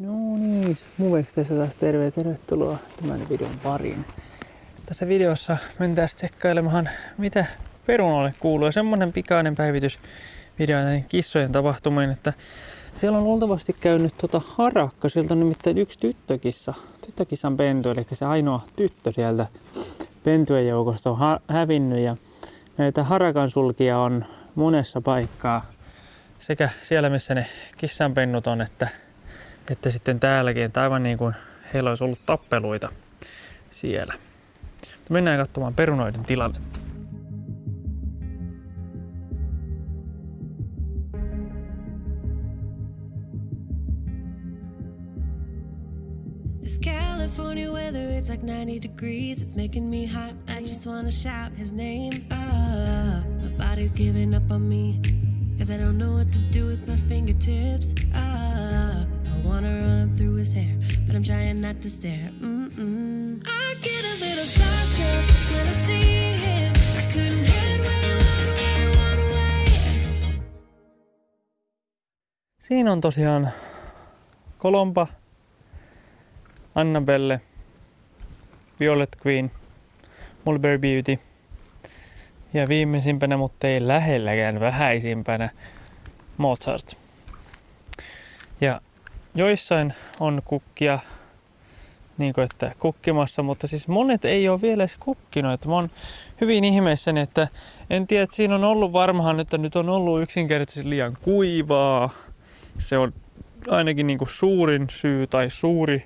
No niin, Muveksi tässä taas terve ja tervetuloa tämän videon pariin. Tässä videossa mentään tsekkailemaan, mitä perunoille kuuluu. Semmonen pikainen päivitys video näihin kissojen tapahtumiin, että siellä on luultavasti käynyt tota harakka. Sieltä on nimittäin yksi tyttökissa, tyttökissan pentu, eli se ainoa tyttö sieltä pentujen joukosta on ha- hävinnyt. Ja näitä harakan sulkia on monessa paikkaa. Sekä siellä, missä ne kissanpennut on, että että sitten täälläkin, että aivan niin kuin heillä olisi ollut tappeluita siellä. Mennään katsomaan perunoiden tilannetta. California weather, it's like 90 degrees. It's making me hot. I just wanna shout his name. Ah, my body's giving up on me. Cause I don't know what to do with my fingertips. I wanna run through his hair, but I'm trying not to stare. Mm-mm. I get a little starstruck when I see him. I couldn't head way, one way, one way. Siinä on tosiaan Kolompa, Annabelle, Violet Queen, Mulberry Beauty ja viimeisimpänä, mutta ei lähelläkään vähäisimpänä, Mozart. Ja joissain on kukkia niin kuin, että kukkimassa, mutta siis monet ei ole vielä edes kukkinut. Mä oon hyvin ihmeissäni, että en tiedä, että siinä on ollut varmaan, että nyt on ollut yksinkertaisesti liian kuivaa. Se on ainakin niin kuin suurin syy tai suuri,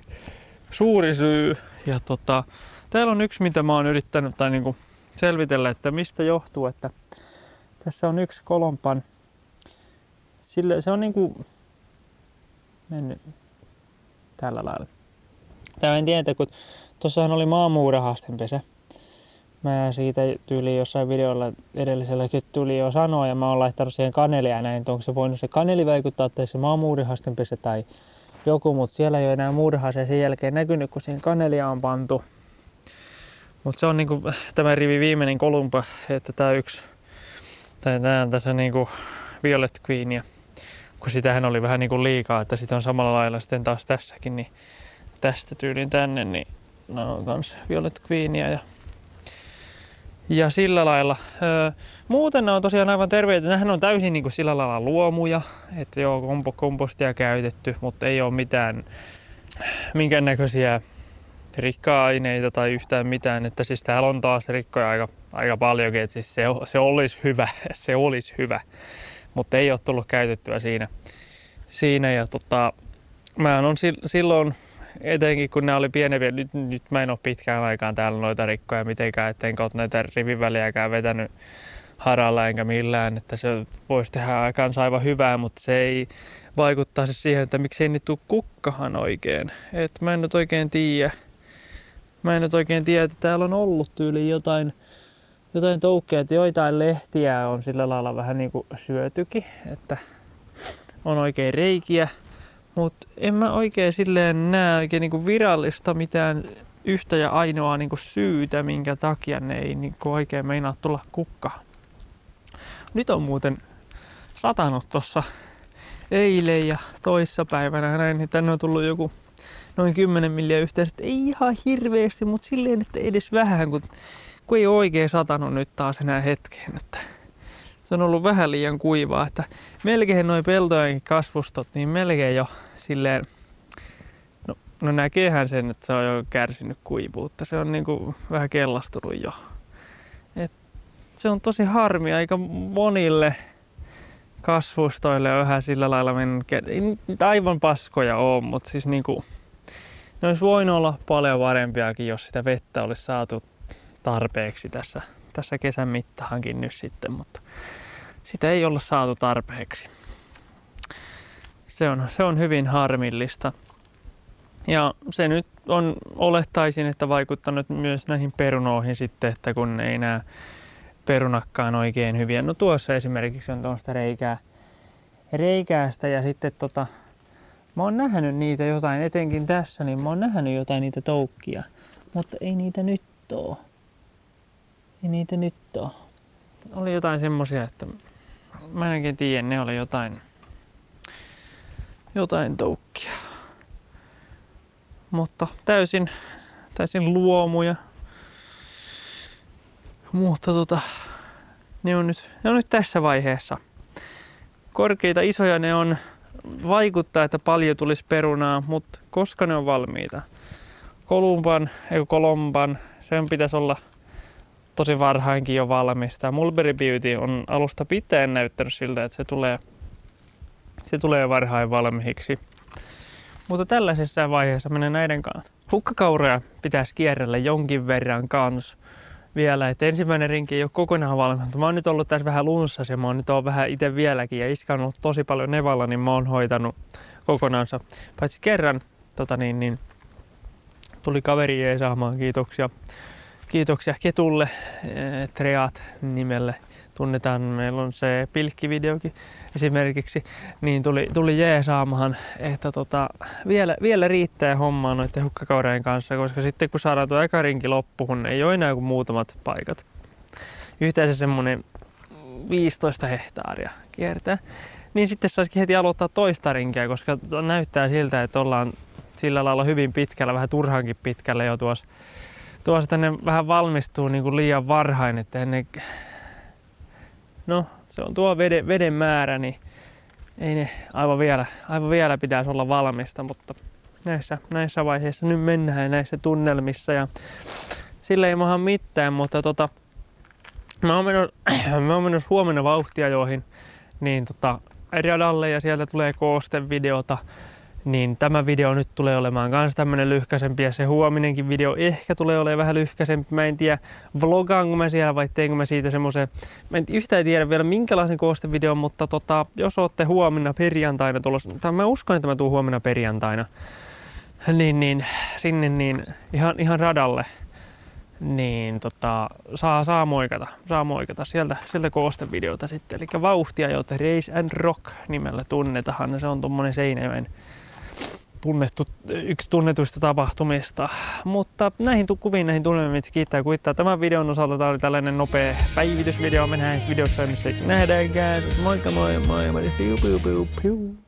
suuri syy. Ja tota, täällä on yksi, mitä mä oon yrittänyt tai niin kuin selvitellä, että mistä johtuu, että tässä on yksi kolompan. Sille, se on niin kuin mennyt tällä lailla. Tämä en tiedä, kun tuossahan oli maamuurahasten pesä. Mä siitä tyyli jossain videolla edelliselläkin tuli jo sanoa ja mä oon laittanut siihen kanelia näin, että onko se voinut se kaneli vaikuttaa tai se maamuurihasten pesä tai joku, mutta siellä ei ole enää muurahasen sen jälkeen näkynyt, kun siihen kanelia on pantu. Mutta se on niinku tämä rivi viimeinen kolumpa, että tämä yksi, tai tämä on tässä niinku Violet Queen ja kun sitähän oli vähän niinku liikaa, että sitä on samalla lailla sitten taas tässäkin, niin tästä tyylin tänne, niin no on kans Violet Queenia ja ja sillä lailla. Öö, muuten ne on tosiaan aivan terveitä. Nämähän on täysin niin kuin sillä lailla luomuja. Että joo, kompo, kompostia käytetty, mutta ei ole mitään minkäännäköisiä rikka-aineita tai yhtään mitään. Että siis täällä on taas rikkoja aika, aika paljonkin, että siis se, se olisi hyvä, se olisi hyvä. Mutta ei ole tullut käytettyä siinä. siinä ja tota, mä on silloin etenkin kun ne oli pienempiä, nyt, nyt mä en ole pitkään aikaan täällä noita rikkoja mitenkään, ettenkö ole näitä riviväliäkään vetänyt haralla enkä millään, että se voisi tehdä aikaan aivan hyvää, mutta se ei vaikuttaa siihen, että miksei niitä tule kukkahan oikein. Et mä en nyt oikein tiedä. Mä en nyt oikein tiedä, että täällä on ollut tyyli jotain, jotain toukkeja, että joitain lehtiä on sillä lailla vähän niin kuin syötykin, että on oikein reikiä. Mutta en mä oikein silleen näe oikein niinku virallista mitään yhtä ja ainoa niinku syytä, minkä takia ne ei niinku oikein meinaa tulla kukka. Nyt on muuten satanut tossa eilen ja toissapäivänä näin, niin tänne on tullut joku noin 10 milliä yhteensä. Ei ihan hirveästi, mutta silleen, että edes vähän, kun, kun ei oikein satanut nyt taas enää hetkeen. Että se on ollut vähän liian kuivaa, että melkein noin peltojen kasvustot, niin melkein jo silleen, no, no näkeehän sen, että se on jo kärsinyt kuivuutta. Se on niinku vähän kellastunut jo. Et se on tosi harmi aika monille kasvustoille on vähän sillä lailla mennyt, ei aivan paskoja ole, mutta siis niinku, ne olisi voinut olla paljon parempiakin, jos sitä vettä olisi saatu tarpeeksi tässä, tässä kesän mittahankin nyt sitten, mutta sitä ei olla saatu tarpeeksi se on, se on hyvin harmillista. Ja se nyt on, olettaisin, että vaikuttanut myös näihin perunoihin sitten, että kun ei nämä perunakkaan oikein hyviä. No tuossa esimerkiksi on tuosta reikää, reikäästä ja sitten tota, mä oon nähnyt niitä jotain, etenkin tässä, niin mä oon nähnyt jotain niitä toukkia, mutta ei niitä nyt oo. Ei niitä nyt oo. Oli jotain semmosia, että mä en oikein tiedä, ne oli jotain, jotain toukkia. mutta täysin, täysin luomuja. Mutta tota, ne on, nyt, ne on nyt tässä vaiheessa. Korkeita, isoja ne on, vaikuttaa, että paljon tulisi perunaa, mutta koska ne on valmiita? Kolumban, ei Kolomban, sen pitäisi olla tosi varhainkin jo valmis. Tämä Mulberry Beauty on alusta pitäen näyttänyt siltä, että se tulee, se tulee varhain valmiiksi. Mutta tällaisessa vaiheessa menee näiden kanssa. Hukkakauroja pitäisi kierrellä jonkin verran kans vielä. että ensimmäinen rinki ei ole kokonaan valmis. Mä oon nyt ollut tässä vähän lunssassa ja mä oon nyt ollut vähän itse vieläkin ja iskä on ollut tosi paljon nevalla, niin mä oon hoitanut kokonaansa. Paitsi kerran tota niin, niin, tuli kaveri saamaan kiitoksia. Kiitoksia Ketulle, eh, Treat nimelle tunnetaan. Meillä on se pilkkivideokin esimerkiksi, niin tuli, tuli jeesaamaan, että tota, vielä, vielä riittää hommaa noiden hukkakaureen kanssa, koska sitten kun saadaan tuo eka rinki loppuun, ei ole enää kuin muutamat paikat. Yhteensä semmoinen 15 hehtaaria kiertää. Niin sitten saisikin heti aloittaa toista rinkiä, koska näyttää siltä, että ollaan sillä lailla hyvin pitkällä, vähän turhankin pitkällä jo tuossa. Tuossa tänne vähän valmistuu niin kuin liian varhain, että ennen no se on tuo veden, veden määrä, niin ei ne aivan vielä, aivan vielä pitäisi olla valmista, mutta näissä, näissä vaiheissa nyt mennään näissä tunnelmissa ja sille ei maha mitään, mutta tota, mä oon menossa, mä oon menossa huomenna vauhtiajoihin niin tota, radalle ja sieltä tulee koostevideota niin tämä video nyt tulee olemaan myös tämmönen lyhkäsempi ja se huominenkin video ehkä tulee olemaan vähän lyhkäsempi. Mä en tiedä vlogaanko mä siellä vai teinkö mä siitä semmoisen, mä en yhtään tiedä vielä minkälaisen koostevideon, mutta tota, jos ootte huomenna perjantaina tulossa, tai mä uskon, että mä tuun huomenna perjantaina, niin, niin sinne niin ihan, ihan radalle, niin tota, saa, saa moikata, saa moikata sieltä, sieltä koostevideota sitten. Eli vauhtia, jota Race and Rock nimellä tunnetaan. Se on tuommoinen Seinäjoen tunnettu, yksi tunnetuista tapahtumista. Mutta näihin kuviin, näihin tunnelmiin kiittää kuittaa. Tämän videon osalta tämä oli tällainen nopea päivitysvideo. Me nähdään videossa, missä nähdäänkään. Moikka moi moi moi. Piu, piu, piu, piu.